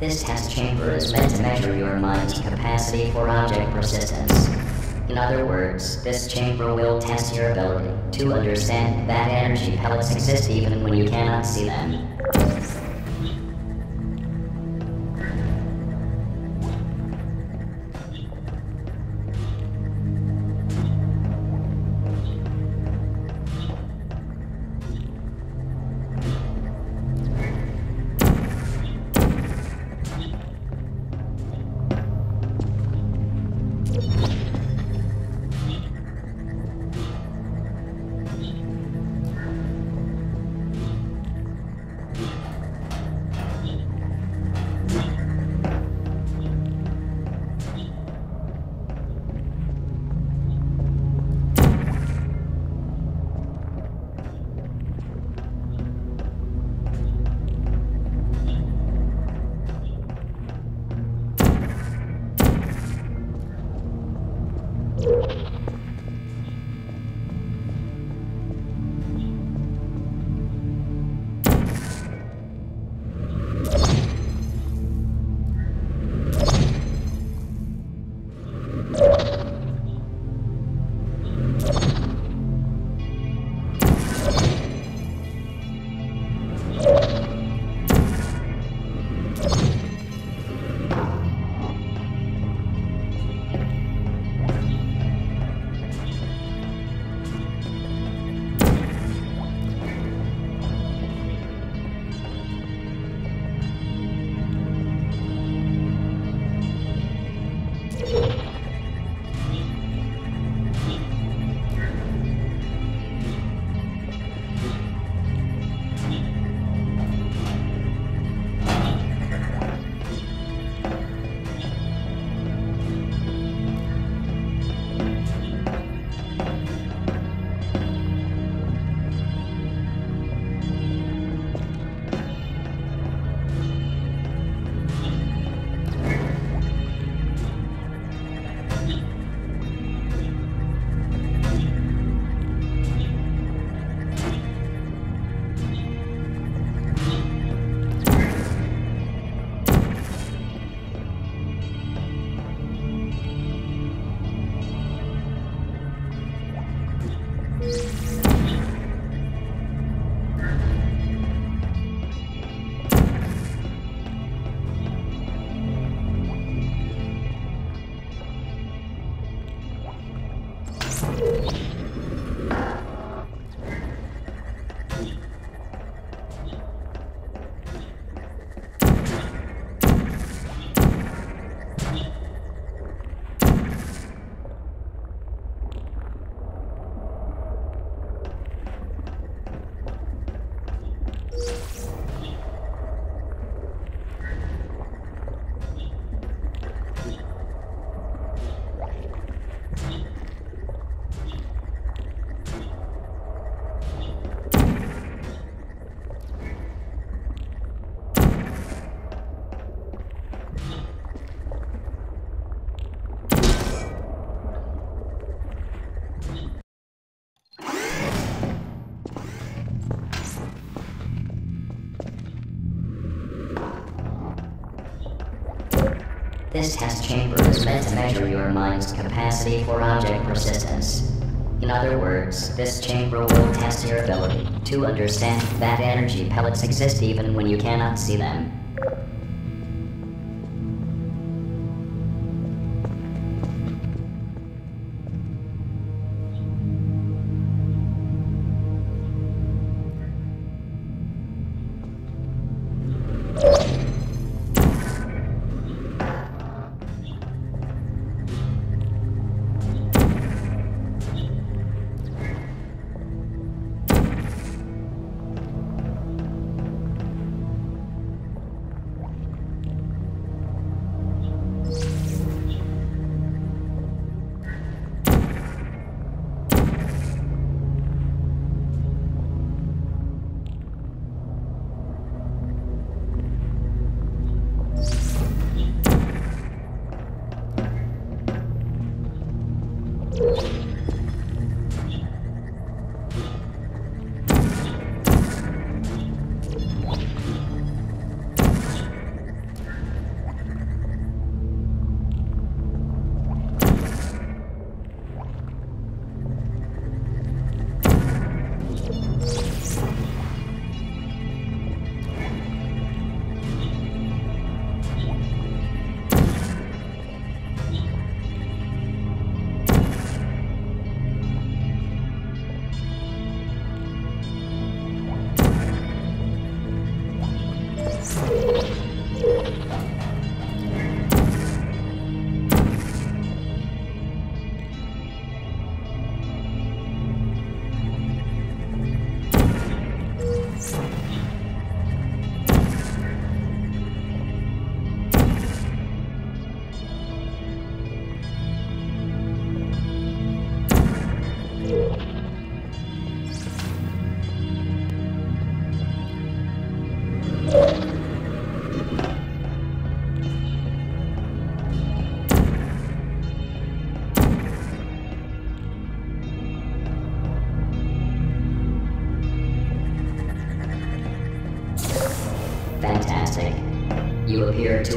This test chamber is meant to measure your mind's capacity for object persistence. In other words, this chamber will test your ability to understand that energy pellets exist even when you cannot see them. you This test chamber is meant to measure your mind's capacity for object persistence. In other words, this chamber will test your ability to understand that energy pellets exist even when you cannot see them.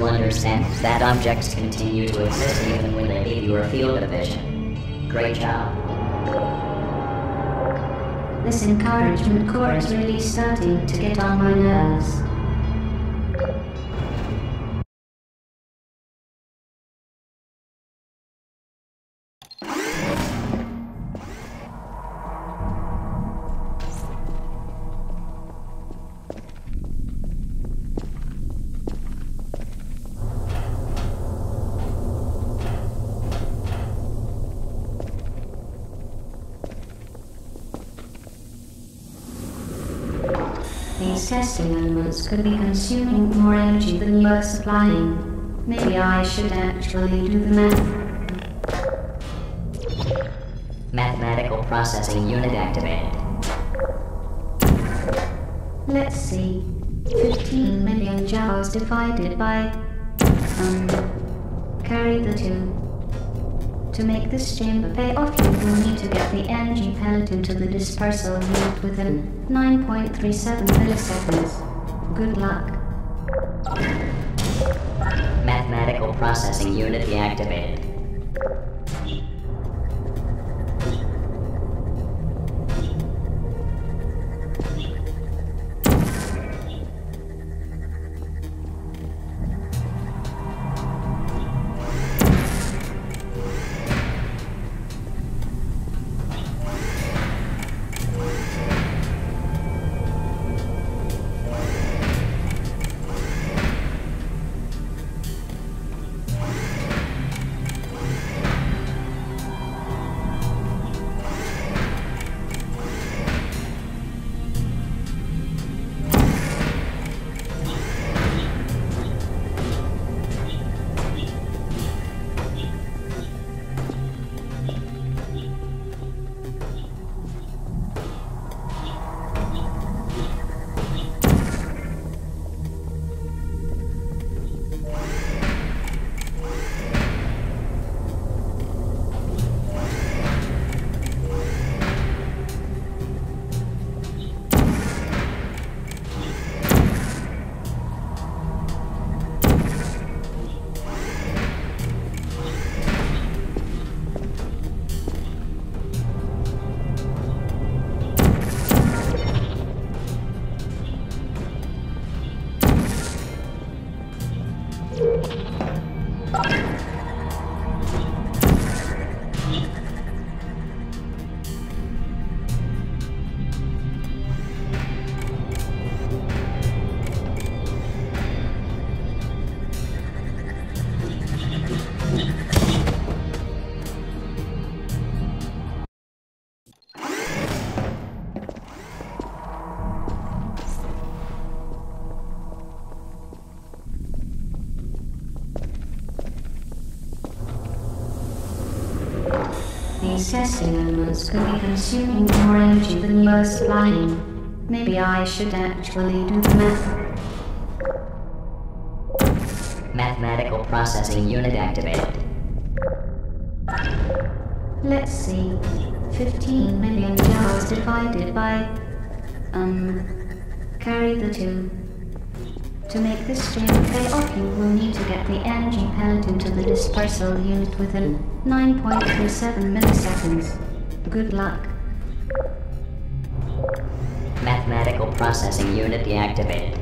Understand that objects continue to exist even when they leave your field of vision. Great job. This encouragement core is really starting to get on my nerves. Testing elements could be consuming more energy than you are supplying. Maybe I should actually do the math. Mathematical processing unit activated. Let's see. 15 million joules divided by. Um. Carry the two. To make this chamber pay off, you will need to get the energy pellet into the dispersal unit within 9.37 milliseconds. Good luck. Mathematical processing unit deactivated. Testing elements could be consuming more energy than you are supplying. Maybe I should actually do the math. Mathematical processing unit activated. Let's see. 15 million joules divided by. Um. Carry the two. To make this chamber pay off, you will need to get the energy pellet into the dispersal unit within 9.37 milliseconds. Good luck. Mathematical processing unit deactivated.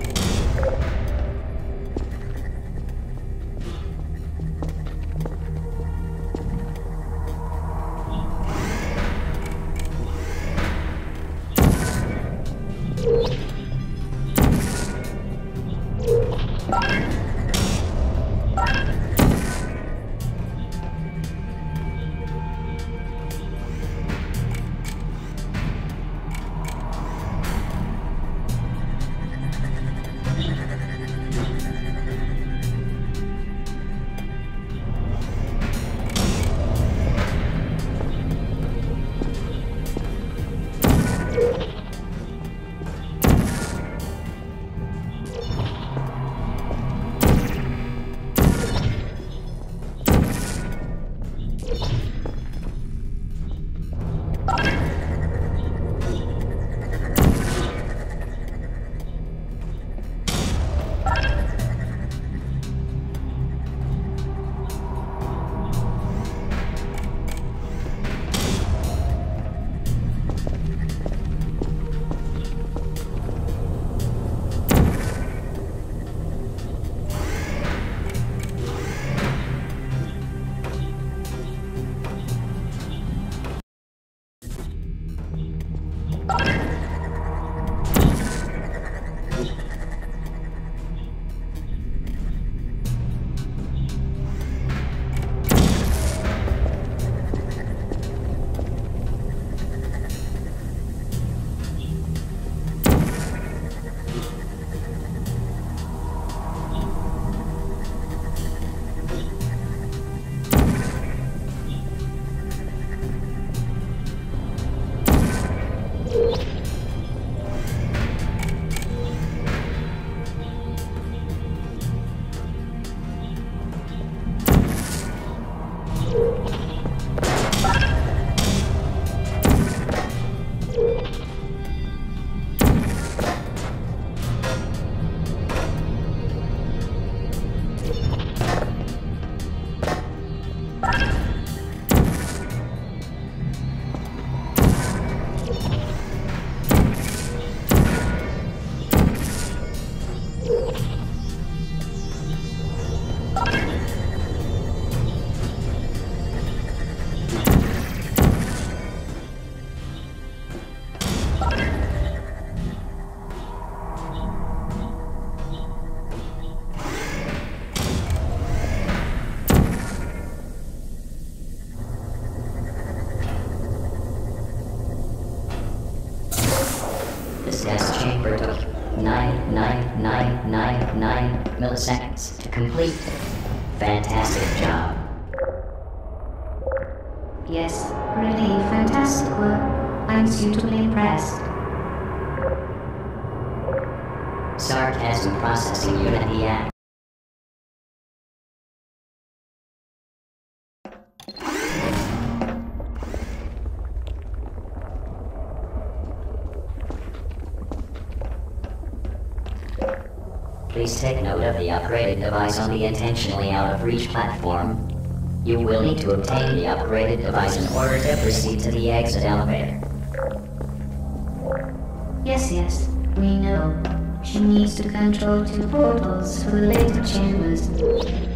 Processing unit. Please take note of the upgraded device on the intentionally out of reach platform. You will need to obtain the upgraded device in order to proceed to the exit elevator. Yes, yes, we know. She needs to control two portals for later chambers.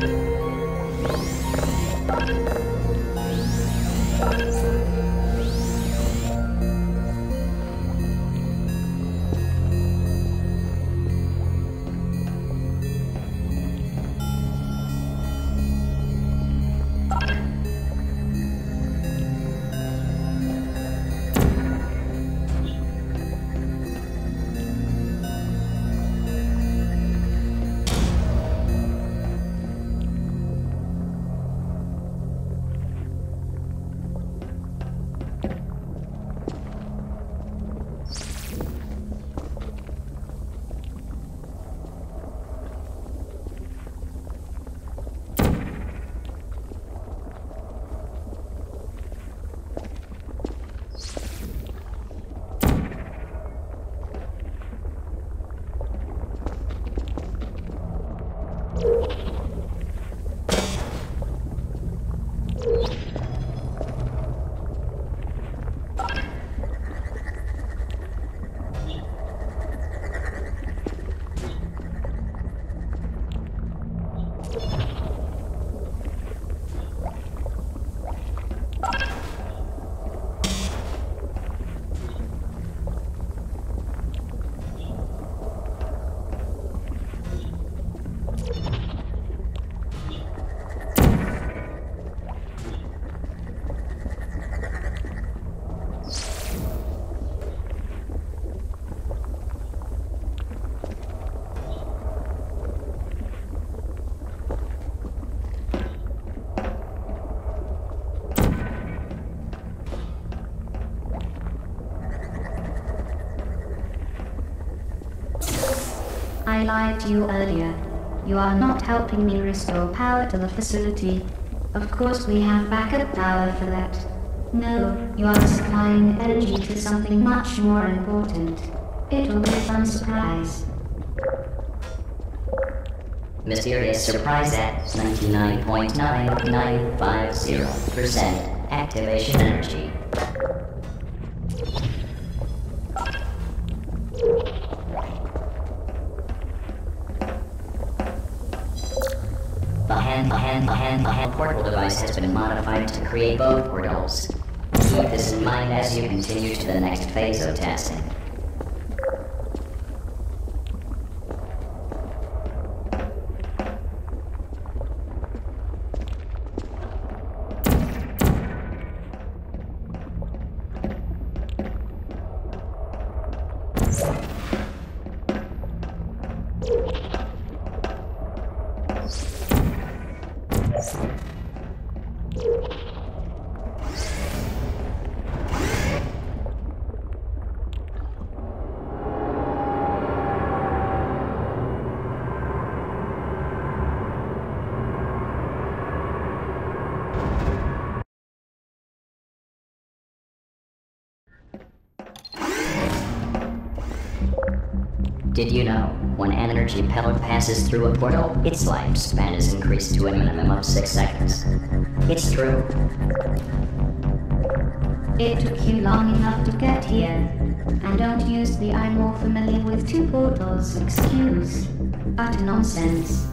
Bye. I lied to you earlier. You are not helping me restore power to the facility. Of course, we have backup power for that. No, you are supplying energy to something much more important. It will be a fun surprise. Mysterious surprise at 99.9950% activation energy. The hand, the hand, portal device has been modified to create both portals. Keep this in mind as you continue to the next phase of testing. Did you know when an energy pellet passes through a portal, its lifespan is increased to a minimum of six seconds? It's true. It took you long enough to get here. And don't use the I'm more familiar with two portals excuse. Utter nonsense.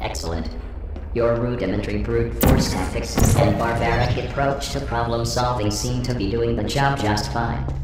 Excellent. Your rudimentary brute force tactics and barbaric approach to problem solving seem to be doing the job just fine.